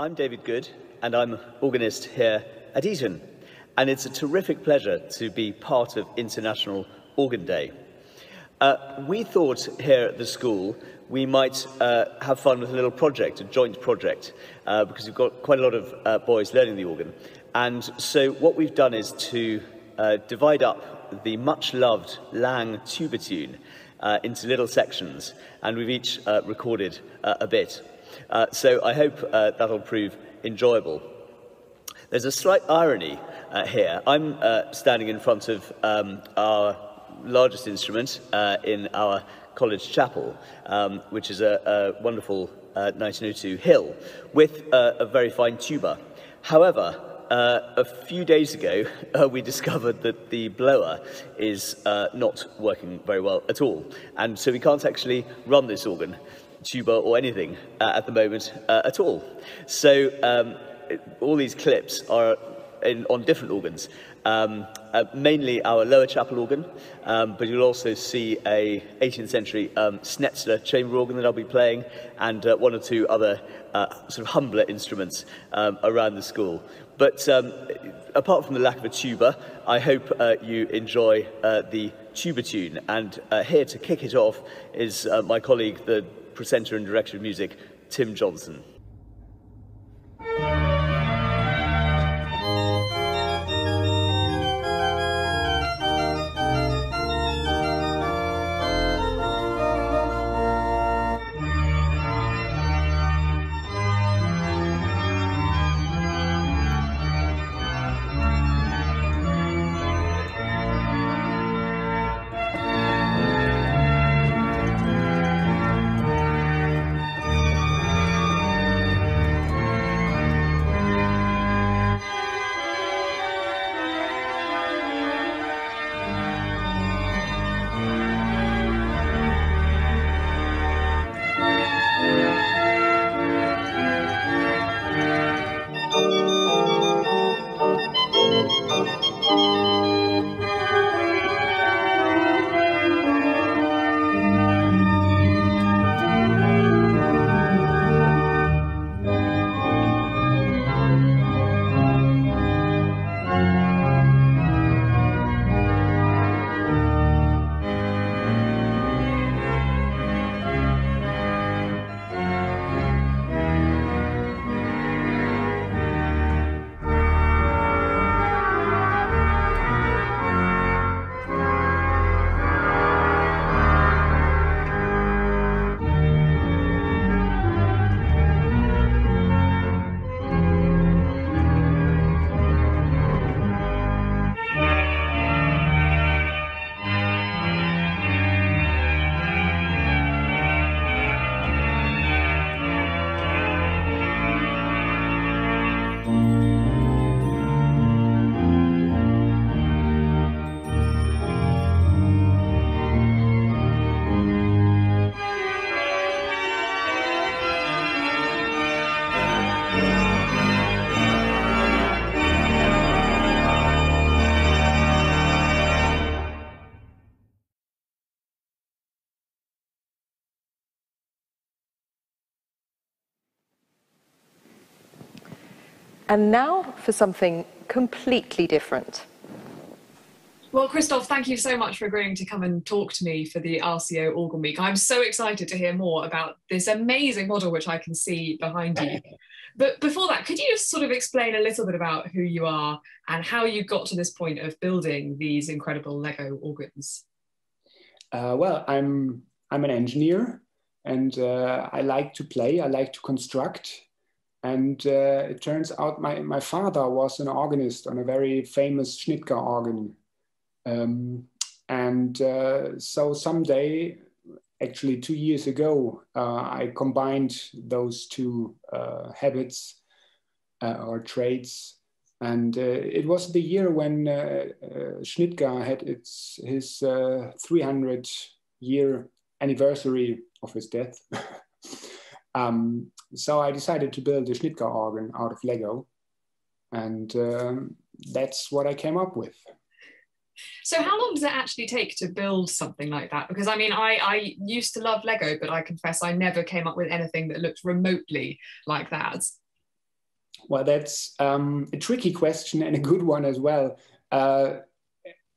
I'm David Goode, and I'm organist here at Eton. And it's a terrific pleasure to be part of International Organ Day. Uh, we thought here at the school we might uh, have fun with a little project, a joint project, uh, because we've got quite a lot of uh, boys learning the organ. And so what we've done is to uh, divide up the much loved Lang tuba tune uh, into little sections, and we've each recorded a bit. Uh, so I hope uh, that'll prove enjoyable. There's a slight irony uh, here. I'm uh, standing in front of um, our largest instrument uh, in our college chapel, um, which is a, a wonderful uh, 1902 hill, with a very fine tuba. However, uh, a few days ago, uh, we discovered that the blower is uh, not working very well at all. And so we can't actually run this organ, tuba or anything uh, at the moment uh, at all. So um, all these clips are in, on different organs. Um, uh, mainly our lower chapel organ, um, but you'll also see a 18th century um, Schnetzler chamber organ that I'll be playing, and uh, one or two other uh, sort of humbler instruments um, around the school. But um, apart from the lack of a tuba, I hope uh, you enjoy uh, the tuba tune. And uh, here to kick it off is my colleague, the Precentor and director of music, Tim Johnson. And now for something completely different. Well, Christoph, thank you so much for agreeing to come and talk to me for the RCO Organ Week. I'm so excited to hear more about this amazing model, which I can see behind you. But before that, could you just sort of explain a little bit about who you are and how you got to this point of building these incredible Lego organs? Uh, well, I'm I'm an engineer, and uh, I like to play. I like to construct, and uh, it turns out my, my father was an organist on a very famous Schnitger organ. Um, and uh, so someday, actually two years ago, uh, I combined those two uh, habits uh, or traits. And uh, it was the year when Schnitger had its, his 300 year anniversary of his death. Um, so I decided to build a Schnitger organ out of Lego, and um, that's what I came up with. So how long does it actually take to build something like that? Because I mean, I, I used to love Lego, but I confess I never came up with anything that looked remotely like that. Well, that's um, a tricky question and a good one as well. Uh,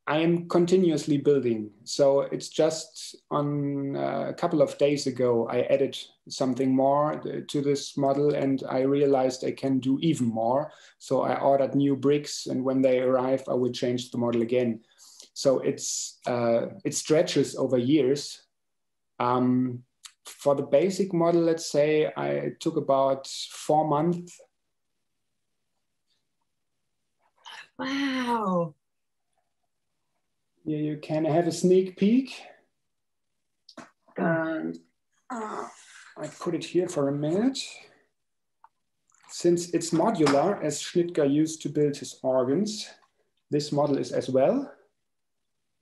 I am continuously building. So it's just on uh, a couple of days ago, I added something more to this model and I realized I can do even more. So I ordered new bricks and when they arrive, I will change the model again. So it's, uh, it stretches over years. Um, for the basic model, let's say I took about four months. Wow. Yeah, you can have a sneak peek. And uh, I put it here for a minute. Since it's modular, as Schnitger used to build his organs, this model is as well.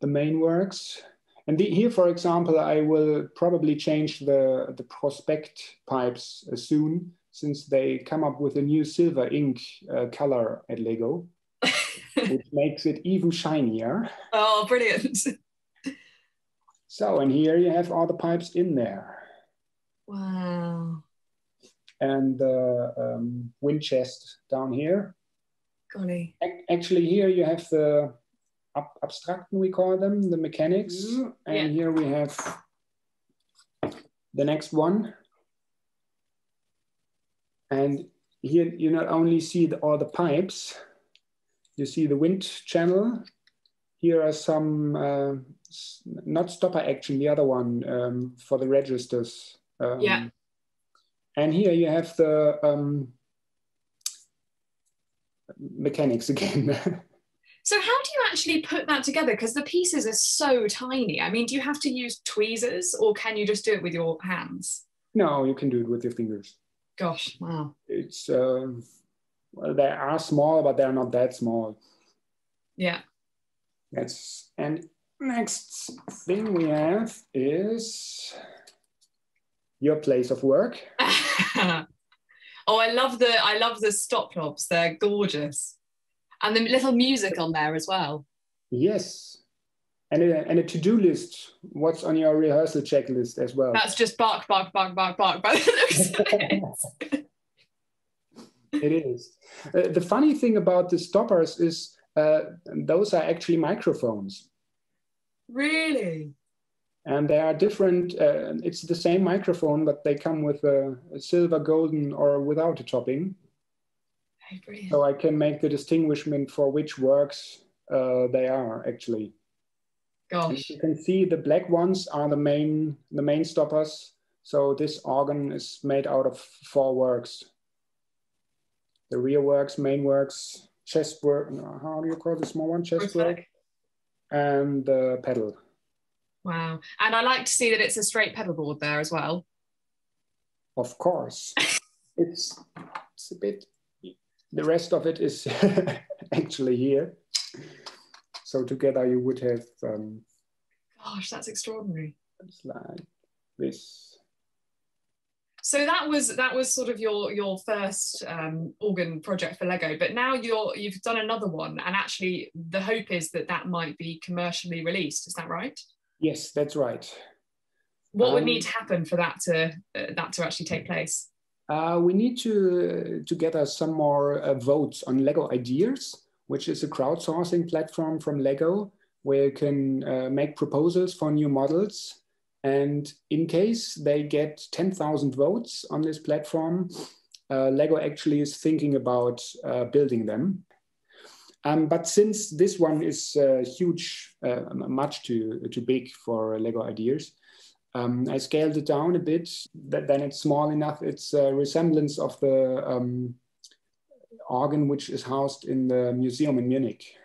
The main works. And the, here, for example, I will probably change the, the prospect pipes uh, soon, since they come up with a new silver ink uh, color at Lego which makes it even shinier. Oh, brilliant. So, and here you have all the pipes in there. Wow. And the um, wind chest down here. Golly. Actually, here you have the ab abstract, we call them, the mechanics. Mm, and yeah. here we have the next one. And here you not only see the, all the pipes, you see the wind channel. Here are some, uh, not stopper action, the other one um, for the registers. Um, Yeah. And here you have the um, mechanics again. So how do you actually put that together? Because the pieces are so tiny. I mean, do you have to use tweezers or can you just do it with your hands? no, you can do it with your fingers. Gosh, wow. It's, well, they are small, but they're not that small. Yeah. That's, and next thing we have is your place of work. oh, I love the I love the stop knobs. They're gorgeous. And the little music on there as well. Yes. And a, and a to-do list. What's on your rehearsal checklist as well? That's just bark, bark, bark, bark, bark. by the looks it. is. Uh, the funny thing about the stoppers is uh, those are actually microphones. really? And they are different. Uh, it's the same microphone, but they come with a, a silver, golden, or without a topping. So I can make the distinguishment for which works uh, they are actually. Gosh. You can see the black ones are the main the main stoppers. So this organ is made out of four works. The rear works, main works, chest work. How do you call the small one? Chest work, and the pedal. Wow. And I like to see that it's a straight pedal board there as well. Of course, it's it's a bit. The rest of it is actually here. So together you would have um, Gosh, that's extraordinary. it's like this. So that was that was sort of your your first um, organ project for Lego, but now you're you've done another one, and actually the hope is that that might be commercially released. Is that right? Yes, that's right. What would Um, need to happen for that to uh, that to actually take place? Uh, we need to to gather some more uh, votes on Lego Ideas, which is a crowdsourcing platform from Lego where you can uh, make proposals for new models. And in case they get 10,000 votes on this platform, uh, Lego actually is thinking about uh, building them. Um, but since this one is uh, huge, uh, much too, too big for Lego Ideas, um, I scaled it down a bit. That, then it's small enough. It's a resemblance of the um, organ which is housed in the museum in Munich.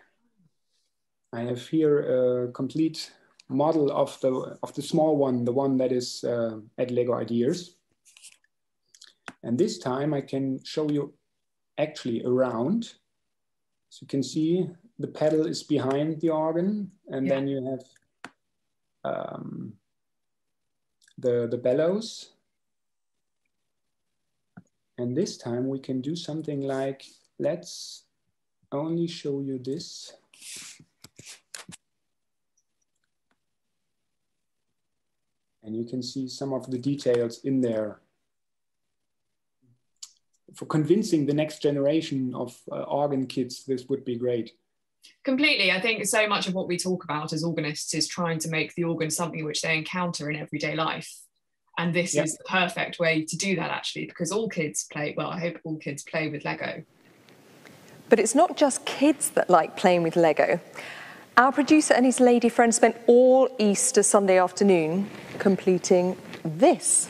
I have here a complete model of the of the small one, the one that is uh, at Lego Ideas. And this time I can show you actually around. So you can see the pedal is behind the organ, and Yeah. then you have um, the, the bellows. And this time we can do something like, let's only show you this. And you can see some of the details in there. for convincing the next generation of uh, organ kids, this would be great. Completely. I think so much of what we talk about as organists is trying to make the organ something which they encounter in everyday life. And this is the perfect way to do that, actually, because all kids play, well, I hope all kids play with Lego. But it's not just kids that like playing with Lego. Our producer and his lady friend spent all Easter Sunday afternoon completing this.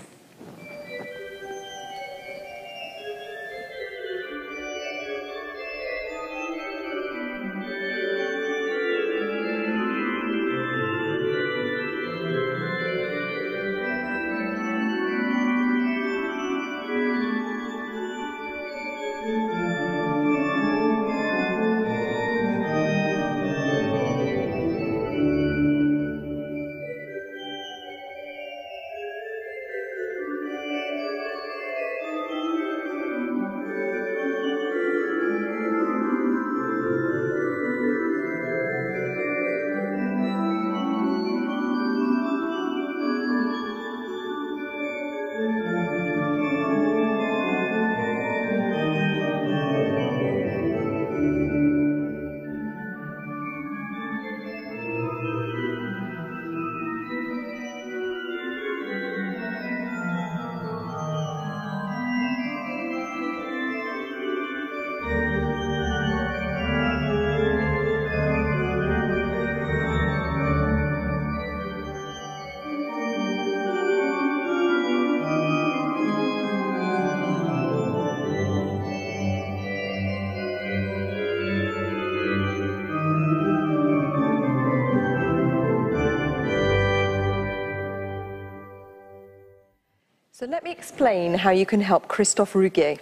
So let me explain how you can help Christophe Rouguet.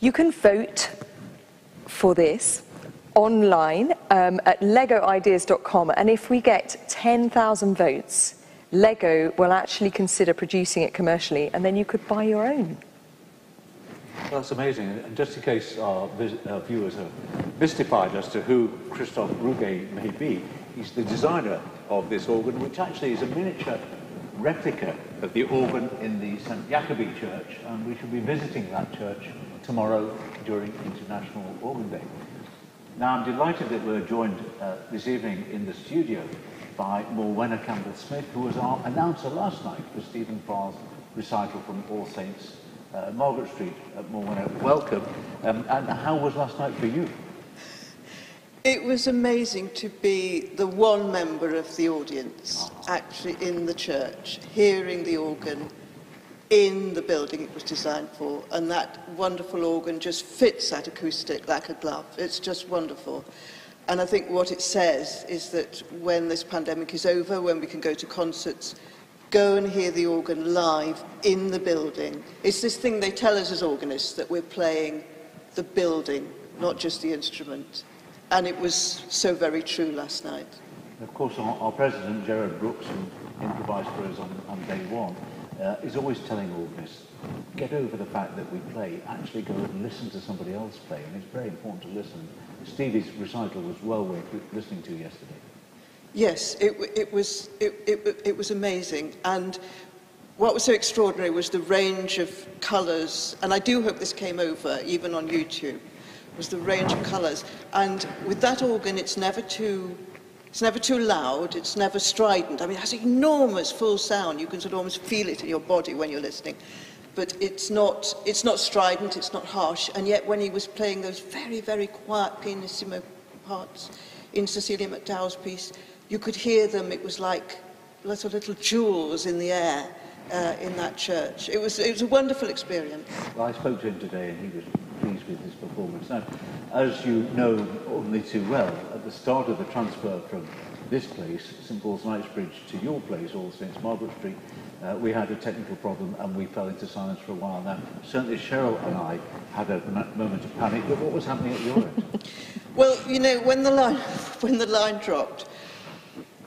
You can vote for this online um, at legoideas.com, and if we get 10,000 votes, Lego will actually consider producing it commercially, and then you could buy your own. Well, That's amazing. And just in case our, our viewers are mystified as to who Christophe Rouguet may be, he's the designer of this organ, which actually is a miniature replica of the organ in the St. Jacobi Church, and we shall be visiting that church tomorrow during International Organ Day. Now, I'm delighted that we're joined uh, this evening in the studio by Morwenna Campbell-Smith, who was our announcer last night for Stephen Farr's recital from All Saints uh, Margaret Street at Morwenna. Welcome. Um, and how was last night for you? It was amazing to be the one member of the audience ah. actually in the church, hearing the organ in the building it was designed for. And that wonderful organ just fits that acoustic like a glove. It's just wonderful. And I think what it says is that when this pandemic is over, when we can go to concerts, go and hear the organ live in the building. It's this thing they tell us as organists that we're playing the building, not just the instrument. And it was so very true last night. Of course, our, our president, Gerard Brooks, who improvised for us on, on day one, uh, is always telling organists, get over the fact that we play, actually go and listen to somebody else play. And it's very important to listen. Stevie's recital was well worth listening to yesterday. Yes, it, it, was, it, it, it was amazing. And what was so extraordinary was the range of colours, and I do hope this came over even on YouTube, was the range of colours. And with that organ, it's never too it's never too loud, it's never strident. I mean, it has enormous full sound. You can sort of almost feel it in your body when you're listening. But it's not, it's not strident, it's not harsh. And yet when he was playing those very, very quiet pianissimo parts in Cecilia McDowall's piece, you could hear them. It was like little, little jewels in the air uh, in that church. It was, it was a wonderful experience. Well, I spoke to him today and he was pleased with his performance. Now, as you know only too well, at the start of the transfer from this place, St Paul's Knightsbridge, to your place, All Saints Margaret Street, uh, we had a technical problem and we fell into silence for a while. Now, certainly Cheryl and I had a moment of panic, but what was happening at your end? well, you know, when the line, when the line dropped,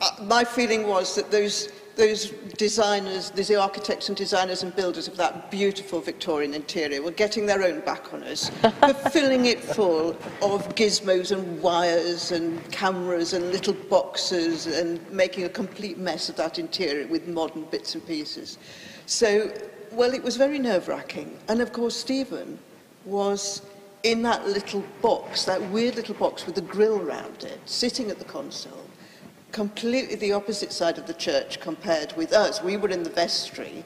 uh, my feeling was that those those designers, these architects and designers and builders of that beautiful Victorian interior were getting their own back on us, for filling it full of gizmos and wires and cameras and little boxes and making a complete mess of that interior with modern bits and pieces. So, well, it was very nerve-wracking. And of course, Stephen was in that little box, that weird little box with the grill round it, sitting at the console, completely the opposite side of the church compared with us. We were in the vestry.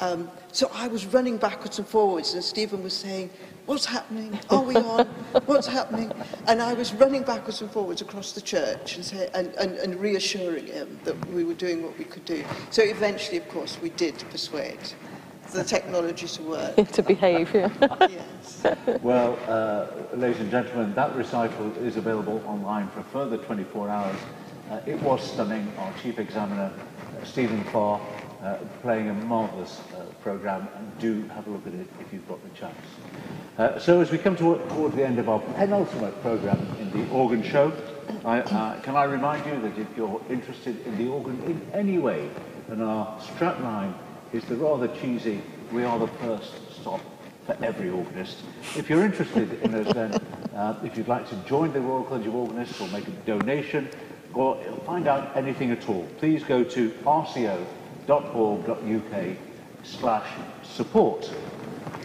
Um, so I was running backwards and forwards, and Stephen was saying, What's happening? Are we on? What's happening? And I was running backwards and forwards across the church and, say, and, and, and reassuring him that we were doing what we could do. So eventually, of course, we did persuade the technology to work. to behave, yeah. yes. Well, uh, ladies and gentlemen, that recital is available online for a further 24 hours. Uh, it was stunning. Our chief examiner, uh, Stephen Farr, uh, playing a marvellous uh, programme, do have a look at it if you've got the chance. Uh, so as we come to, towards the end of our penultimate programme in the organ show, I, uh, can I remind you that if you're interested in the organ in any way, then our strapline is the rather cheesy, we are the first stop for every organist. If you're interested in us then, uh, if you'd like to join the Royal College of Organists or make a donation or find out anything at all, please go to rco.org.uk slash support.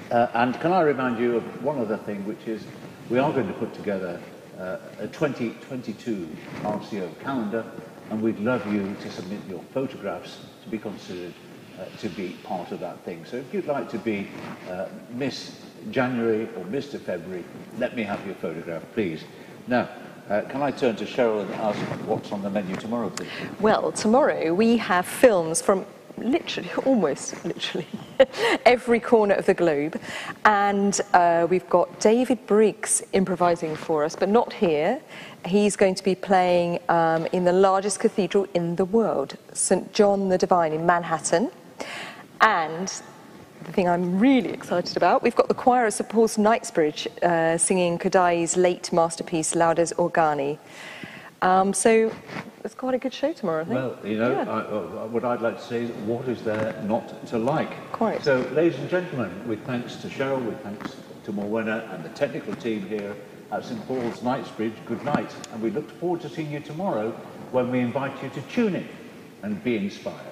Uh, and can I remind you of one other thing, which is we are going to put together uh, a 2022 RCO calendar, and we'd love you to submit your photographs to be considered uh, to be part of that thing. So if you'd like to be uh, Miss January or Mr. February, let me have your photograph, please. Now, uh, can I turn to Cheryl and ask what's on the menu tomorrow, please? Well, tomorrow we have films from literally, almost literally, every corner of the globe. And uh, we've got David Briggs improvising for us, but not here. He's going to be playing um, in the largest cathedral in the world, St. John the Divine in Manhattan. And the thing I'm really excited about, we've got the choir of St. Paul's Knightsbridge uh, singing Kodály's late masterpiece, Laudes Organi. Um, so it's quite a good show tomorrow, I think. Well, you know, Yeah. I, uh, what I'd like to say is, what is there not to like? Quite. So, ladies and gentlemen, with thanks to Cheryl, with thanks to Morwenna and the technical team here at St Paul's Knightsbridge, good night. And we look forward to seeing you tomorrow when we invite you to tune in and be inspired.